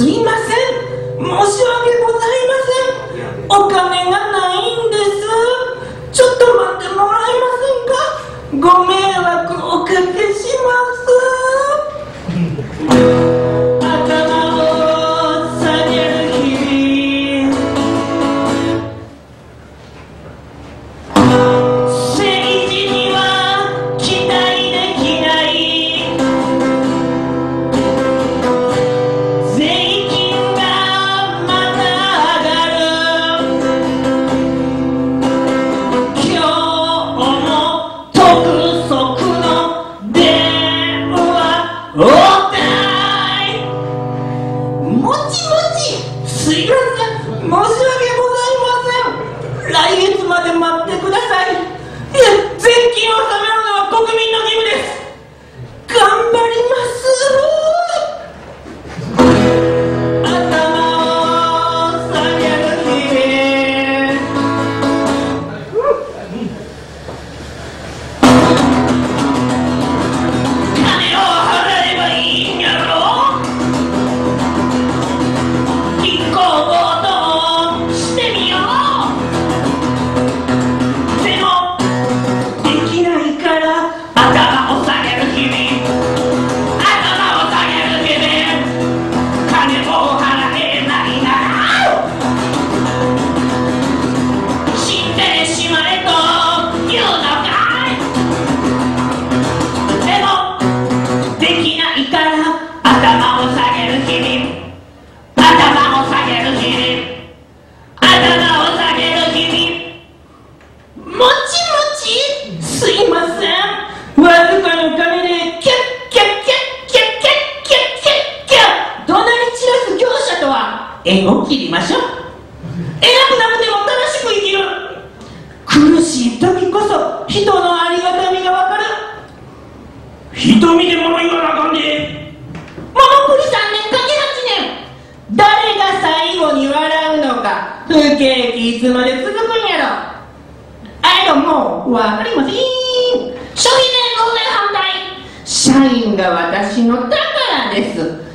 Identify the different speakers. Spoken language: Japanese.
Speaker 1: すいません。申し訳ございません。お金がない。すいません。申し訳ございません。来月まで待ってください。縁を切りましょう。偉くなくても正しく生きる。苦しい時こそ人のありがたみがわかる。人見で物言わなあかんで。桃栗3年かけ8年。誰が最後に笑うのか。不景気いつまで続くんやろ。I don't know わかりません。消費税増税反対。社員が私の宝です